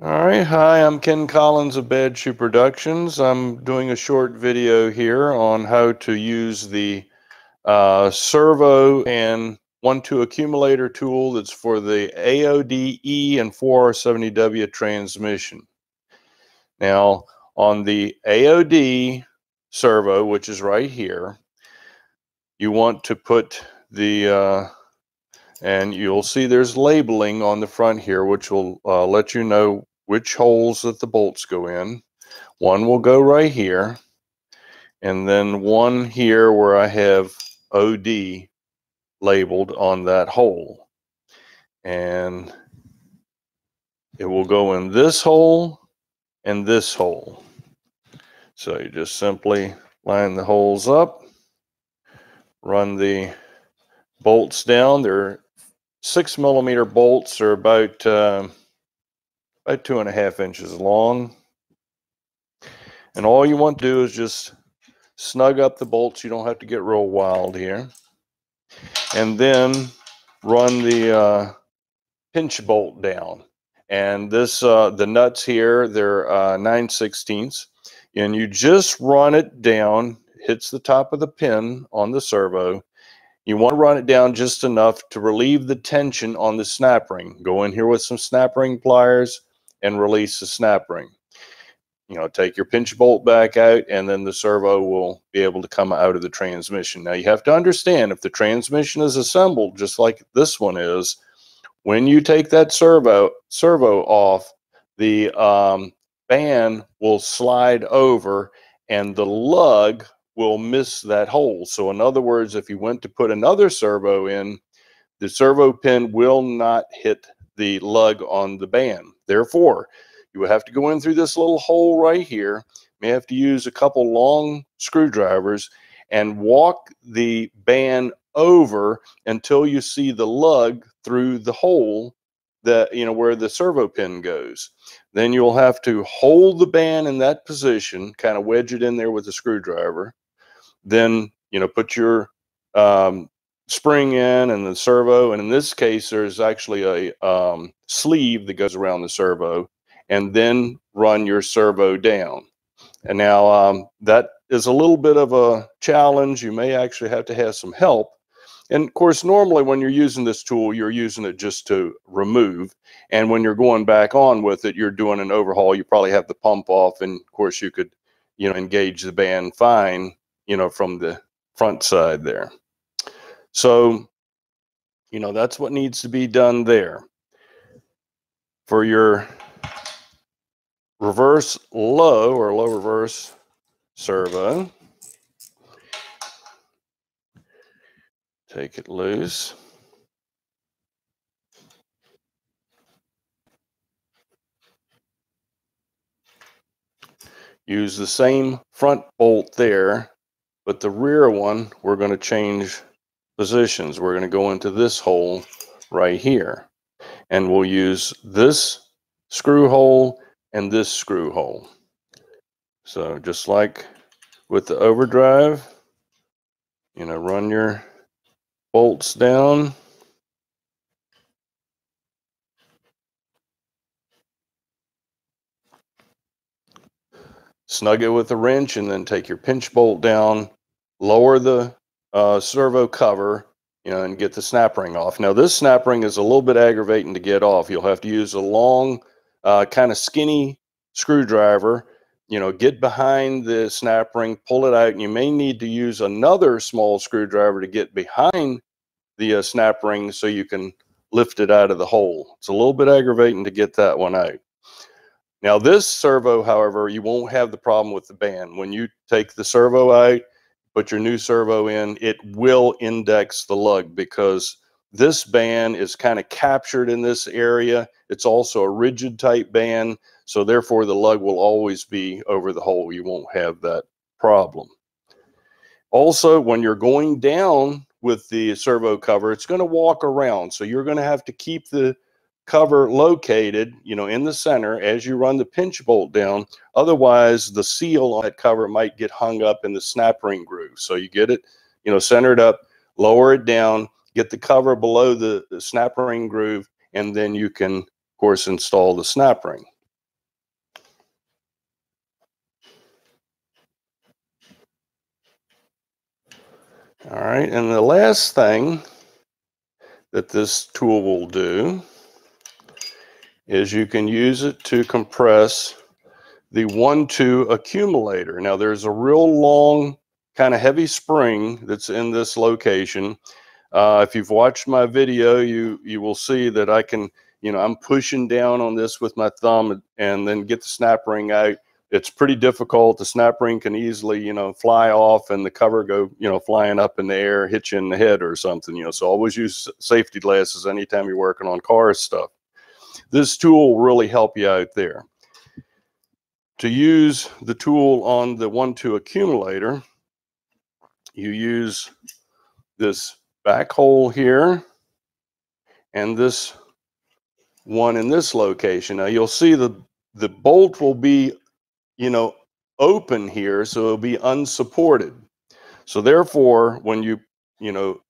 All right, hi, I'm Ken Collins of Bad Shoe Productions. I'm doing a short video here on how to use the uh, servo and 1-2 accumulator tool that's for the AOD-E and 4R70W transmission. Now, on the AOD servo, which is right here, you want to put the uh, and you'll see there's labeling on the front here which will uh, let you know which holes that the bolts go in. One will go right here, and then one here where I have OD labeled on that hole. And it will go in this hole and this hole. So you just simply line the holes up, run the bolts down. They're six millimeter bolts are about uh, about two and a half inches long. And all you want to do is just snug up the bolts. You don't have to get real wild here. And then run the uh, pinch bolt down. And this, uh, the nuts here, they're uh, 9 sixteenths. And you just run it down, hits the top of the pin on the servo. You want to run it down just enough to relieve the tension on the snap ring. Go in here with some snap ring pliers and release the snap ring. You know, take your pinch bolt back out, and then the servo will be able to come out of the transmission. Now, you have to understand if the transmission is assembled just like this one is, when you take that servo servo off, the um, band will slide over, and the lug will miss that hole. So, in other words, if you went to put another servo in, the servo pin will not hit the lug on the band. Therefore, you would have to go in through this little hole right here. You may have to use a couple long screwdrivers and walk the band over until you see the lug through the hole that you know where the servo pin goes. Then you'll have to hold the band in that position, kind of wedge it in there with a the screwdriver. Then you know put your um, spring in and the servo. And in this case, there's actually a um, sleeve that goes around the servo and then run your servo down. And now um, that is a little bit of a challenge. You may actually have to have some help. And of course, normally when you're using this tool, you're using it just to remove. And when you're going back on with it, you're doing an overhaul. You probably have the pump off. And of course, you could, you know, engage the band fine, you know, from the front side there. So, you know, that's what needs to be done there. For your reverse low or low reverse servo, take it loose. Use the same front bolt there, but the rear one, we're going to change positions. We're going to go into this hole right here. And we'll use this screw hole and this screw hole. So just like with the overdrive, you know, run your bolts down. Snug it with a wrench and then take your pinch bolt down, lower the uh, servo cover, you know, and get the snap ring off. Now, this snap ring is a little bit aggravating to get off. You'll have to use a long, uh, kind of skinny screwdriver, you know, get behind the snap ring, pull it out, and you may need to use another small screwdriver to get behind the uh, snap ring so you can lift it out of the hole. It's a little bit aggravating to get that one out. Now, this servo, however, you won't have the problem with the band. When you take the servo out, put your new servo in, it will index the lug because this band is kind of captured in this area. It's also a rigid type band, so therefore the lug will always be over the hole. You won't have that problem. Also, when you're going down with the servo cover, it's going to walk around. So you're going to have to keep the cover located, you know, in the center as you run the pinch bolt down. Otherwise, the seal on that cover might get hung up in the snap ring groove. So you get it, you know, centered up, lower it down, get the cover below the, the snap ring groove, and then you can, of course, install the snap ring. All right, and the last thing that this tool will do is you can use it to compress the 1-2 accumulator. Now there's a real long kind of heavy spring that's in this location. Uh, if you've watched my video, you you will see that I can, you know, I'm pushing down on this with my thumb and then get the snap ring out. It's pretty difficult. The snap ring can easily, you know, fly off and the cover go, you know, flying up in the air, hit you in the head or something, you know. So always use safety glasses anytime you're working on car stuff. This tool will really help you out there. To use the tool on the 1-2 accumulator, you use this back hole here and this one in this location. Now you'll see the, the bolt will be, you know, open here, so it'll be unsupported. So therefore, when you, you know,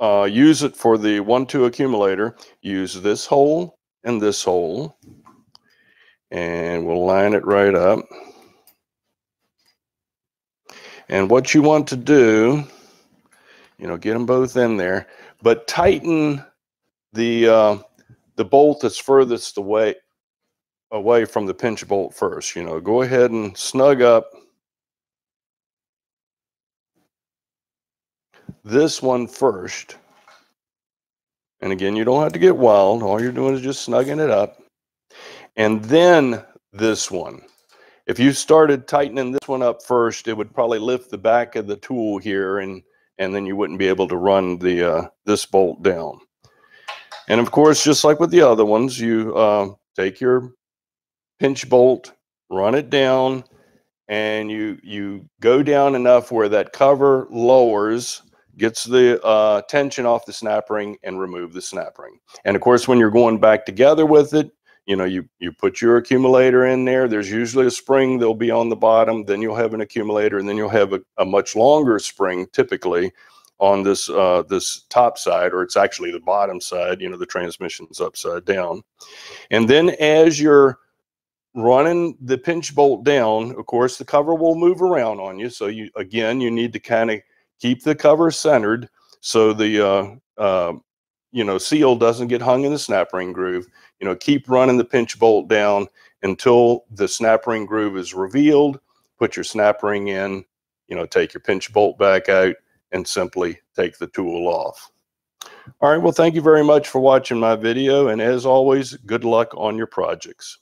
uh, use it for the 1-2 accumulator, use this hole and this hole, and we'll line it right up. And what you want to do you know, get them both in there, but tighten the uh, the bolt that's furthest away away from the pinch bolt first. You know, go ahead and snug up this one first. And again, you don't have to get wild. All you're doing is just snugging it up. And then this one. If you started tightening this one up first, it would probably lift the back of the tool here and and then you wouldn't be able to run the uh, this bolt down. And of course, just like with the other ones, you uh, take your pinch bolt, run it down, and you you go down enough where that cover lowers, gets the uh, tension off the snap ring, and remove the snap ring. And of course, when you're going back together with it, you know, you, you put your accumulator in there. There's usually a spring that'll be on the bottom. Then you'll have an accumulator, and then you'll have a, a much longer spring typically on this uh, this top side, or it's actually the bottom side. You know, the transmission's upside down. And then as you're running the pinch bolt down, of course, the cover will move around on you. So you again, you need to kind of keep the cover centered so the uh, uh, you know, seal doesn't get hung in the snap ring groove. You know, keep running the pinch bolt down until the snap ring groove is revealed. Put your snap ring in, you know, take your pinch bolt back out and simply take the tool off. All right, well, thank you very much for watching my video. And as always, good luck on your projects.